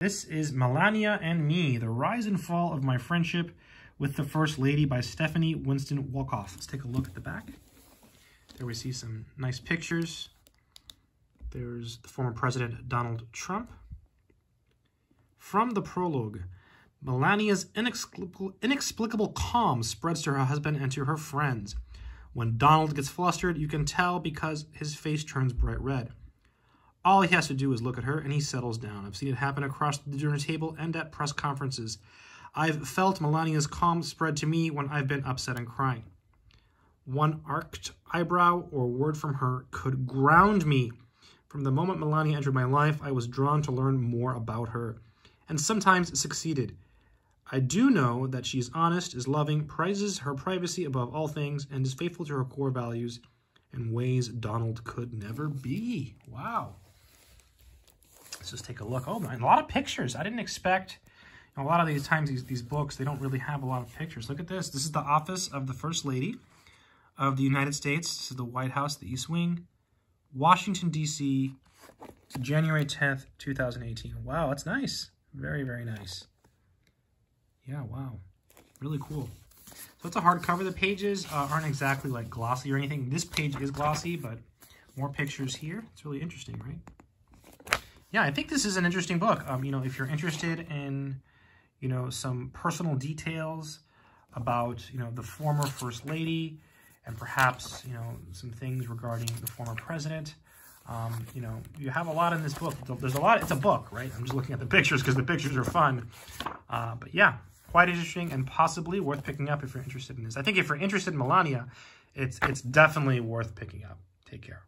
This is Melania and Me, The Rise and Fall of My Friendship with the First Lady by Stephanie Winston Wolkoff. Let's take a look at the back. There we see some nice pictures. There's the former President Donald Trump. From the prologue, Melania's inexplicable, inexplicable calm spreads to her husband and to her friends. When Donald gets flustered, you can tell because his face turns bright red. All he has to do is look at her and he settles down. I've seen it happen across the dinner table and at press conferences. I've felt Melania's calm spread to me when I've been upset and crying. One arched eyebrow or word from her could ground me. From the moment Melania entered my life, I was drawn to learn more about her, and sometimes succeeded. I do know that she is honest, is loving, prizes her privacy above all things, and is faithful to her core values in ways Donald could never be. Wow. Let's just take a look. Oh, a lot of pictures. I didn't expect... You know, a lot of these times, these, these books, they don't really have a lot of pictures. Look at this. This is the office of the First Lady of the United States. This is the White House, the East Wing. Washington, D.C., January 10th, 2018. Wow, that's nice. Very, very nice. Yeah, wow. Really cool. So it's a hardcover. The pages uh, aren't exactly like glossy or anything. This page is glossy, but more pictures here. It's really interesting, right? Yeah, I think this is an interesting book. Um, you know, if you're interested in, you know, some personal details about, you know, the former First Lady and perhaps, you know, some things regarding the former president, um, you know, you have a lot in this book. There's a lot. It's a book, right? I'm just looking at the pictures because the pictures are fun. Uh, but yeah, quite interesting and possibly worth picking up if you're interested in this. I think if you're interested in Melania, it's it's definitely worth picking up. Take care.